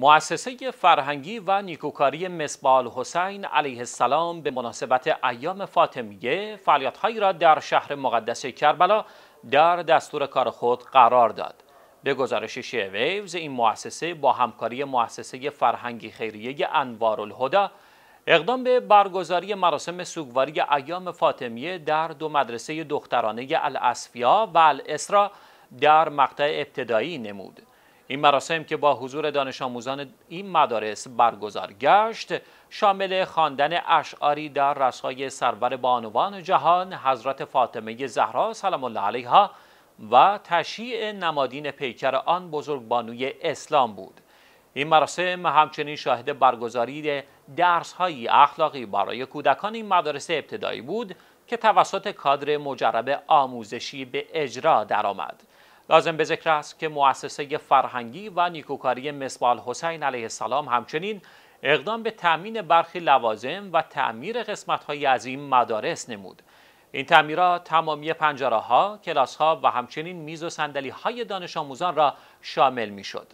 مؤسسه فرهنگی و نیکوکاری مصبال حسین علیه السلام به مناسبت ایام فاطمیه فعالیت‌هایی را در شهر مقدس کربلا در دستور کار خود قرار داد. به گزارش شیویوز این مؤسسه با همکاری مؤسسه فرهنگی خیریه انوار الهدا اقدام به برگزاری مراسم سوگواری ایام فاطمیه در دو مدرسه دخترانه الاسفیا و الاسرا در مقطع ابتدایی نمود. این مراسم که با حضور دانش آموزان این مدارس برگزار گشت شامل خواندن اشعاری در رسای سرور بانوان جهان حضرت فاطمه زهرا سلام الله علیها و تشییع نمادین پیکر آن بزرگبانوی اسلام بود این مراسم همچنین شاهد برگزاری درس های اخلاقی برای کودکان این مدارس ابتدایی بود که توسط کادر مجرب آموزشی به اجرا درآمد. لازم به ذکر است که مؤسسه فرهنگی و نیکوکاری مصبال حسین علیه السلام همچنین اقدام به تأمین برخی لوازم و تعمیر قسمت های از این مدارس نمود. این تعمیرات تمامی پنجره ها، کلاس ها و همچنین میز و صندلی های دانش آموزان را شامل می شد.